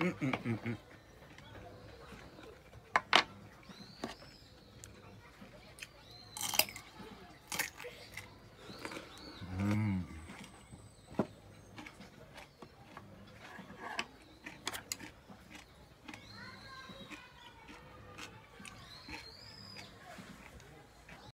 Mm-mm-mm-mm.